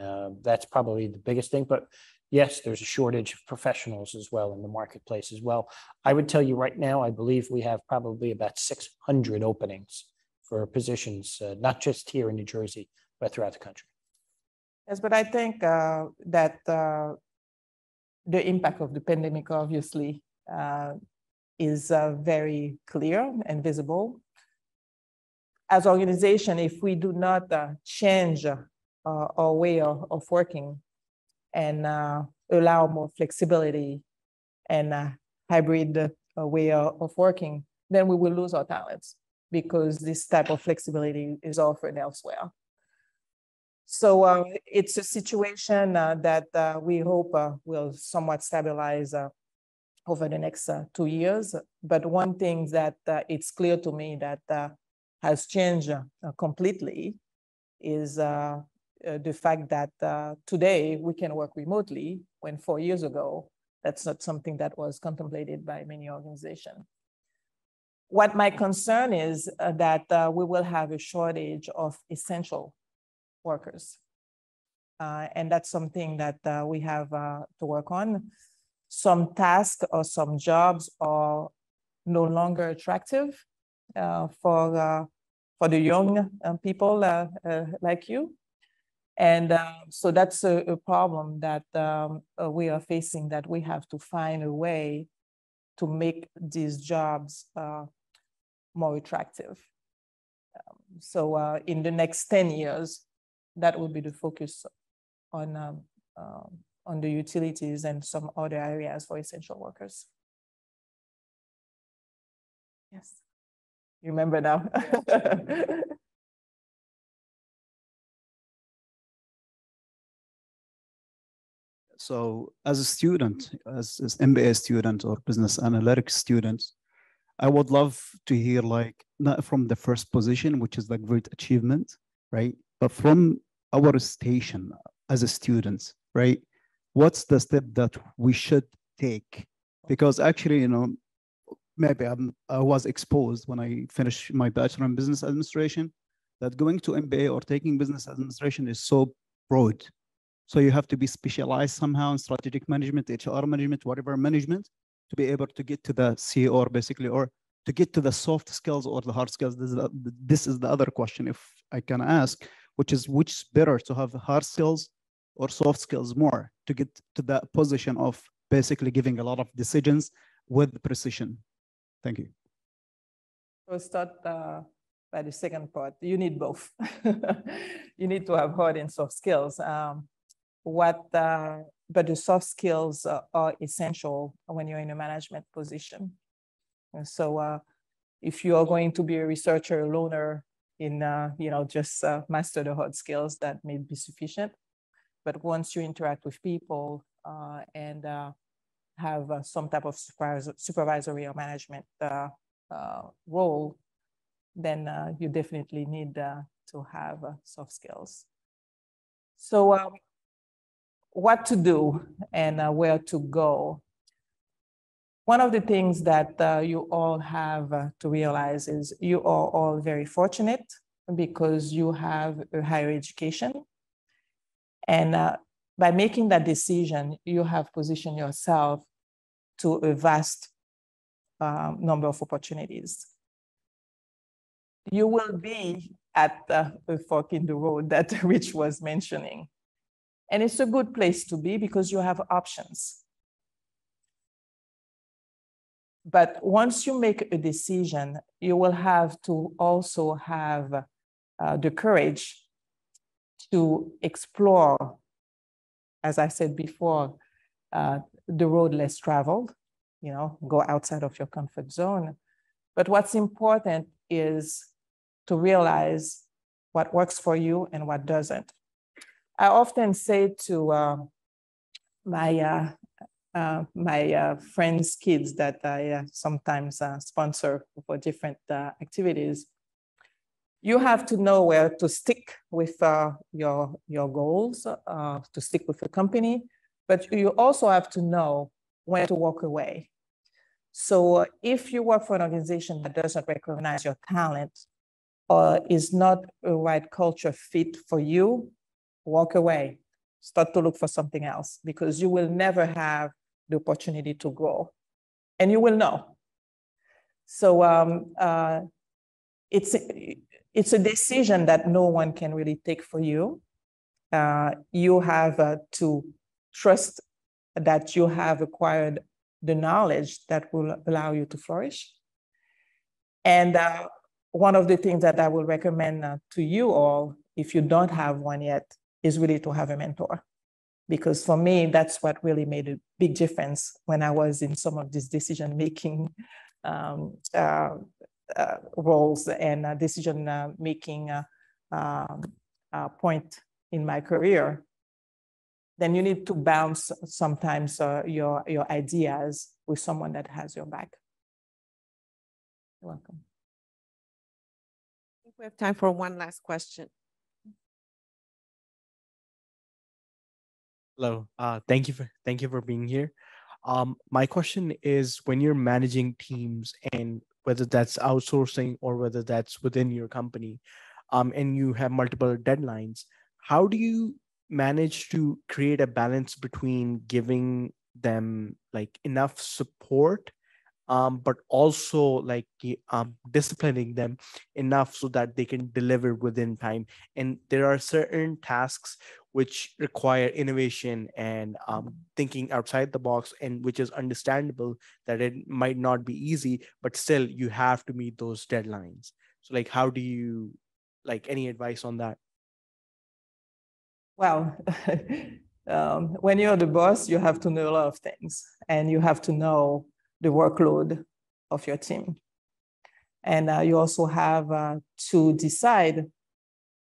Uh, that's probably the biggest thing. But yes, there's a shortage of professionals as well in the marketplace as well. I would tell you right now, I believe we have probably about 600 openings for positions, uh, not just here in New Jersey, but throughout the country. Yes, but I think uh, that uh, the impact of the pandemic, obviously, uh, is uh, very clear and visible. As organization, if we do not uh, change our way of, of working and uh, allow more flexibility and hybrid uh, way of, working, then we will lose our talents because this type of flexibility is offered elsewhere. So uh, it's a situation uh, that uh, we hope uh, will somewhat stabilize uh, over the next two years. But one thing that it's clear to me that has changed completely is the fact that today we can work remotely when four years ago, that's not something that was contemplated by many organizations. What my concern is uh, that uh, we will have a shortage of essential workers. Uh, and that's something that uh, we have uh, to work on. Some tasks or some jobs are no longer attractive uh, for, for the young people like you. And so that's a, a problem that um, we are facing that we have to find a way to make these jobs more attractive. Um, so uh, in the next 10 years, that will be the focus on, um, um, on the utilities and some other areas for essential workers. Yes, you remember now. So as a student, as, as MBA student or business analytics student, I would love to hear like not from the first position, which is like great achievement, right? But from our station as a students, right? What's the step that we should take? Because actually, you know, maybe I'm, I was exposed when I finished my bachelor in business administration that going to MBA or taking business administration is so broad. So you have to be specialized somehow in strategic management, HR management, whatever management, to be able to get to the CEO basically, or to get to the soft skills or the hard skills. This is the, this is the other question, if I can ask, which is which is better to have hard skills or soft skills more to get to that position of basically giving a lot of decisions with precision. Thank you. We'll start uh, by the second part. You need both. you need to have hard and soft skills. Um, what uh, but the soft skills uh, are essential when you're in a management position. And so uh, if you are going to be a researcher, a loner in, uh, you know, just uh, master the hard skills, that may be sufficient. But once you interact with people uh, and uh, have some type of supervisory or management role, then you definitely need to have soft skills. So um, what to do and uh, where to go. One of the things that uh, you all have uh, to realize is you are all very fortunate because you have a higher education. And uh, by making that decision, you have positioned yourself to a vast um, number of opportunities. You will be at the fork in the road that Rich was mentioning. And it's a good place to be because you have options. But once you make a decision, you will have to also have uh, the courage to explore, as I said before, uh, the road less traveled, you know, go outside of your comfort zone. But what's important is to realize what works for you and what doesn't. I often say to uh, my uh, uh, my uh, friends' kids that I uh, sometimes uh, sponsor for different activities, you have to know where to stick with your your goals, to stick with the company, but you also have to know when to walk away. So if you work for an organization that doesn't recognize your talent or is not a right culture fit for you, walk away, start to look for something else because you will never have the opportunity to grow and you will know. So um, uh, it's, it's a decision that no one can really take for you. Uh, you have uh, to trust that you have acquired the knowledge that will allow you to flourish. And uh, one of the things that I will recommend uh, to you all, if you don't have one yet, is really to have a mentor. Because for me, that's what really made a big difference when I was in some of these decision making um, uh, uh, roles and uh, decision making uh, um, uh, point in my career, then you need to bounce sometimes uh, your, your ideas with someone that has your back. You're welcome. We have time for one last question. Hello, uh, thank you for thank you for being here. Um, my question is when you're managing teams and whether that's outsourcing or whether that's within your company, um, and you have multiple deadlines, how do you manage to create a balance between giving them like enough support um, but also like um, disciplining them enough so that they can deliver within time. And there are certain tasks which require innovation and um, thinking outside the box, and which is understandable that it might not be easy, but still you have to meet those deadlines. So, like, how do you like any advice on that? Well, um, when you're the boss, you have to know a lot of things, and you have to know the workload of your team. And uh, you also have uh, to decide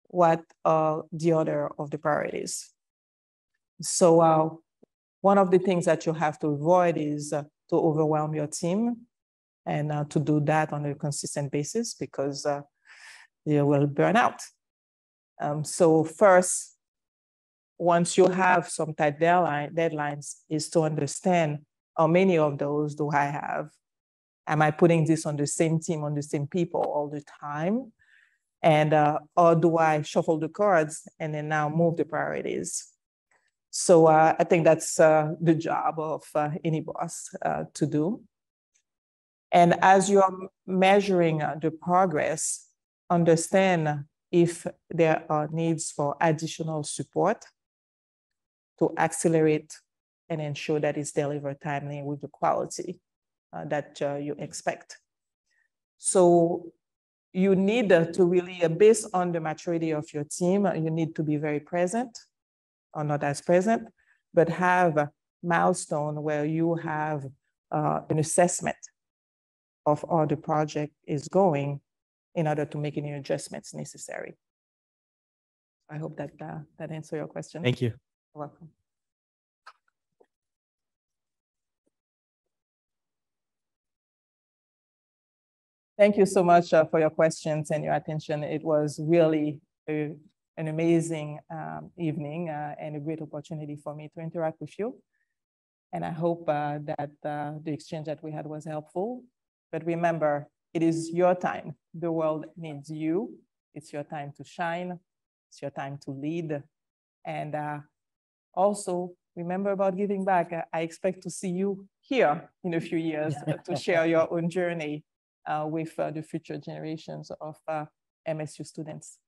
what are the order of the priorities. So uh, one of the things that you have to avoid is uh, to overwhelm your team and uh, to do that on a consistent basis because uh, you will burn out. Um, so first, once you have some tight deadline, deadlines, is to understand how many of those do I have? Am I putting this on the same team, on the same people all the time? And uh, or do I shuffle the cards and then now move the priorities? So uh, I think that's uh, the job of uh, any boss uh, to do. And as you're measuring uh, the progress, understand if there are needs for additional support to accelerate and ensure that it's delivered timely with the quality uh, that uh, you expect. So you need uh, to really, uh, based on the maturity of your team, uh, you need to be very present or not as present, but have a milestone where you have uh, an assessment of how the project is going in order to make any adjustments necessary. I hope that that answers your question. Thank you. You're welcome. Thank you so much uh, for your questions and your attention. It was really a, an amazing um, evening uh, and a great opportunity for me to interact with you. And I hope uh, that uh, the exchange that we had was helpful. But remember, it is your time. The world needs you. It's your time to shine. It's your time to lead. And uh, also remember about giving back. I expect to see you here in a few years to share your own journey with uh, the future generations of uh, MSU students.